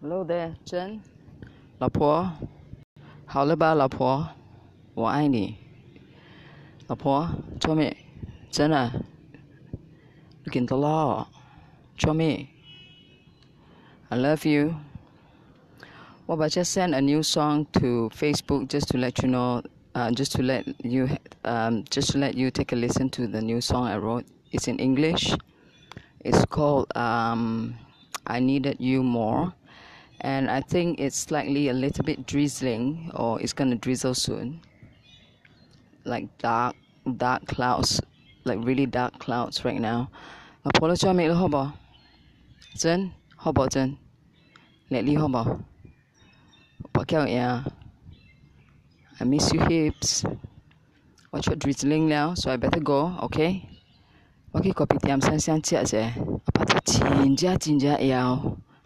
Hello there，真，老婆，好了吧，老婆，我爱你。老婆，做咩？真啊，looking the law，做咩？I love you. Well, I just sent a new song to Facebook just to let you know, uh, just to let you, um, just to let you take a listen to the new song I wrote. It's in English. It's called um, "I Needed You More." and I think it's slightly a little bit drizzling or it's gonna drizzle soon. Like dark, dark clouds, like really dark clouds right now. Apologize me hobo. Zen, hobo zen. Lately hobo. yeah. I miss you hips. Watch your drizzling now, so I better go, okay? Okay, copy tiam san san chia ze. Apata chinja chinja yao.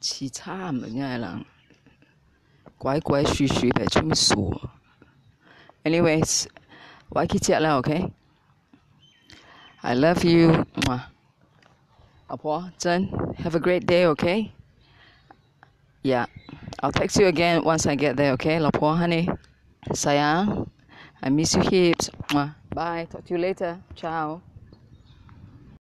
凄惨的人，鬼鬼祟祟的出咩事？Anyways，我去食啦，OK？I love you，老婆真，Have a great day，OK？Yeah，I'll text you again once I get there，OK？老婆，Honey，sayang，I miss you heaps，Bye，talk to you later，Ciao。